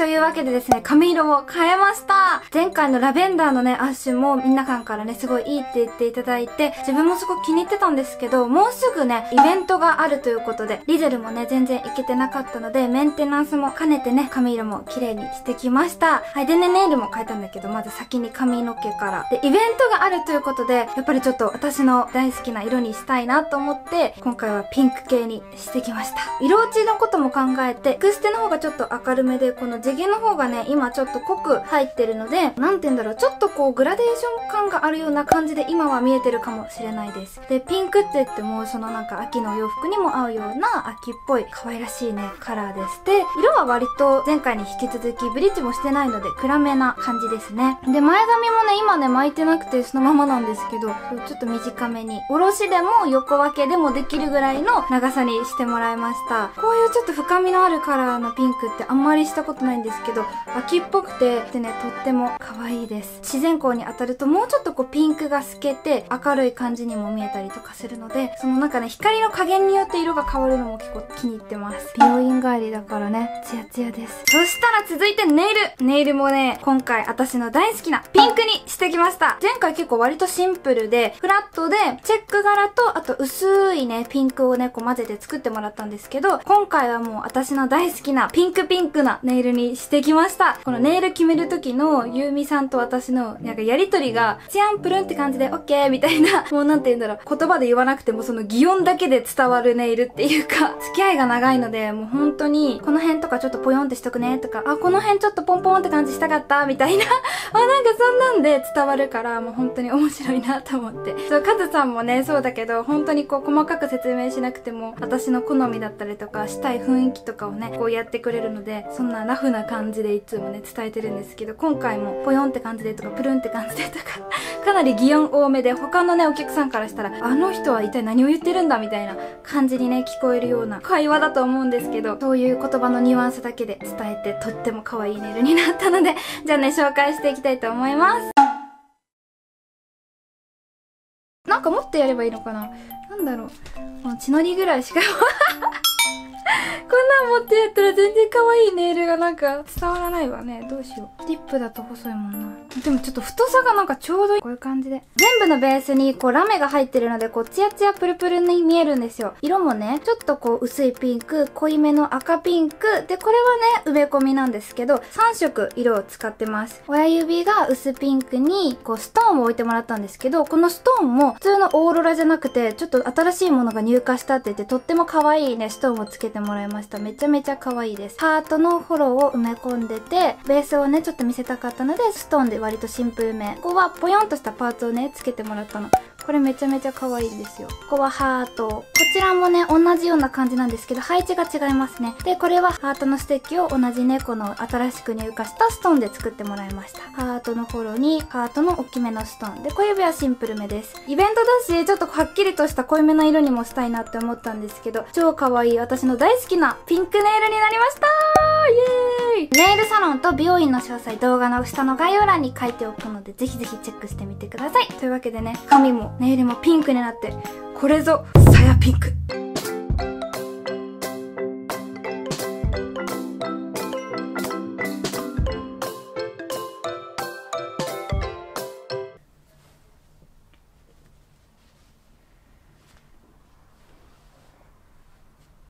というわけでですね、髪色を変えました前回のラベンダーのね、アッシュも皆さんからね、すごいいいって言っていただいて、自分もすごく気に入ってたんですけど、もうすぐね、イベントがあるということで、リゼルもね、全然いけてなかったので、メンテナンスも兼ねてね、髪色も綺麗にしてきました。はい、でね、ネイルも変えたんだけど、まず先に髪の毛から。で、イベントがあるということで、やっぱりちょっと私の大好きな色にしたいなと思って、今回はピンク系にしてきました。色落ちのことも考えて、クステの方がちょっと明るめで、この地毛の方がね、今ちょっと濃く入ってるので、なんて言うんだろう、ちょっとこうグラデーション感があるような感じで今は見えてるかもしれないです。で、ピンクって言っても、そのなんか秋の洋服にも合うような秋っぽい可愛らしいね、カラーです。で、色は割と前回に引き続きブリッジもしてないので暗めな感じですね。で、前髪もね、今ね、巻いてなくてそのままなんですけど、ちょっと短めに、おろしでも横分けでもできるぐらいの長さにしてもらいました。こういうちょっと深みのあるカラーのピンクってあんまりしたことないんですけど、秋っぽくて、でね、とっても可愛いです。自然光に当たるともうちょっとこうピンクが透けて明るい感じにも見えたりとかするので、そのなんかね、光の加減によって色が変わるのも結構気に入ってます。美容院帰りだからね、ツヤツヤです。そしたら続いてネイルネイルもね、今回私の大好きなピンクにしてきました。前回結構割とシンプルで、フラットで、チェック柄と、あと薄いね、ピンクをね、こう混ぜて作ってもらったんですけど、今回はもう私の大好きなピンクピンクなネイルにしてきました。このネイル決める時のゆうみさんと私のなんかやりとりが、チアンプルンって感じでオッケーみたいな、もうなんて言うんだろう、言葉で言わなくてもその擬音だけで伝わるネイルっていうか、付き合いが長いので、もう本当に、この辺とかちょっとポヨンってしとくねとか、あ、この辺ちょっとポンポンって感じしたかったみたいな、あ、なんかそんなんで伝わるから、もう本当に面白いなと思って。そう、カズさんもね、そうだけど、本当にこう細かく説明しなくても、私の好みだったりとか、したい雰囲気とかをね、こうやってくれるので、そんなラフな感じでいつもね、伝えてるんですけど、今回もポヨンって感じでとか、プルンって感じでとか、かなり擬音多めで、他のね、お客さんからしたら、あの人は一体何を言ってるんだみたいな感じにね、聞こえるような会話だと思うんですけど、そういう言葉のニュアンスだけで伝えて、とっても可愛いネイルになったので、じゃあね、紹介していきたいと思います。なんか持ってやればいいのかななんだろう。もう血のりぐらいしかこんなん持ってやったら全然可愛いネイルがなんか伝わらないわね。どうしよう。リップだと細いもんな。でもちょっと太さがなんかちょうどいい。こういう感じで。全部のベースにこうラメが入ってるので、こうツヤツヤプルプルに見えるんですよ。色もね、ちょっとこう薄いピンク、濃いめの赤ピンク。で、これはね、埋め込みなんですけど、3色色を使ってます。親指が薄ピンクに、こうストーンを置いてもらったんですけど、このストーンも普通のオーロラじゃなくて、ちょっと新しいものが入荷したって言って、とっても可愛いね、ストーンをつけてもらいました。めちゃめちゃ可愛いです。ハートのフォローを埋め込んでて、ベースをね、ちょっと見せたかったので、ストーンで割とシンプルめ。ここはポヨンとしたパーツをね、つけてもらったの。これめちゃめちゃ可愛いんですよ。ここはハート。こちらもね、同じような感じなんですけど、配置が違いますね。で、これはハートのステッキを同じね、この新しく入荷したストーンで作ってもらいました。ハートのフォローに、ハートの大きめのストーン。で、小指はシンプルめです。イベントだし、ちょっとはっきりとした濃いめな色にもしたいなって思ったんですけど、超可愛い私の大好きなピンクネイルになりましたイエーイイネイルサロンと美容院の詳細動画の下の概要欄に書いておくので、ぜひぜひチェックしてみてください。というわけでね、髪もネイルもピンクになって、これぞ、さやピンク。